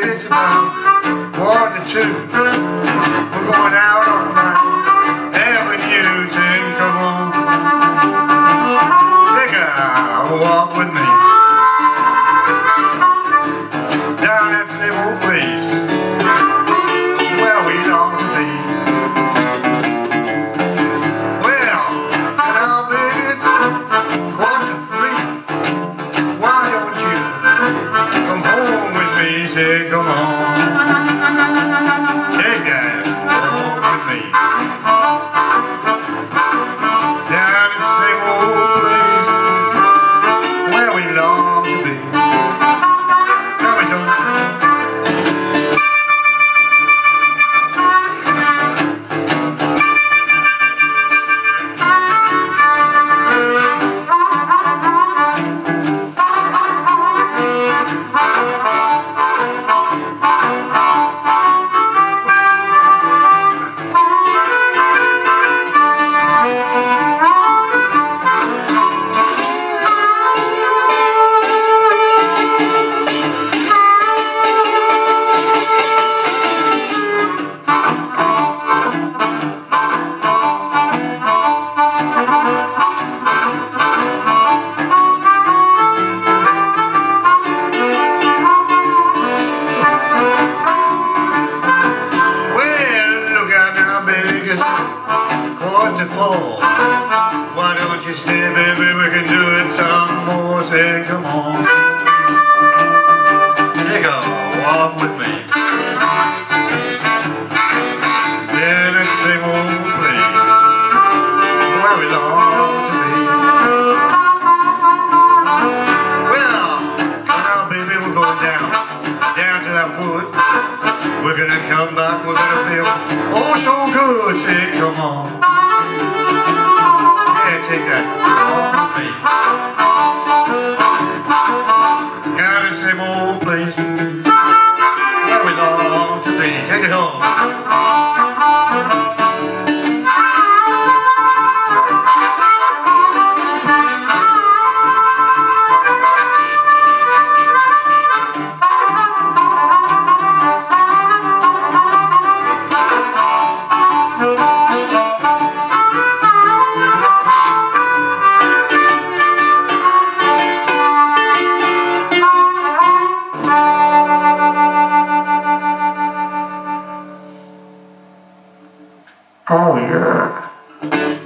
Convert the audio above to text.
baby, tonight. One and two. We're going out on that avenue and come on. Take a walk with me. Down that same old place. Said, come on. Why don't you stay, baby? We can do it some more. Say, come on. Take a walk with me. Then it's where we to be. Well, baby, we're going down, down to that wood. We're gonna come back, we're gonna feel oh so good. Say, come on take that. Got the same old place where we long to be. Take it home. Oh yeah.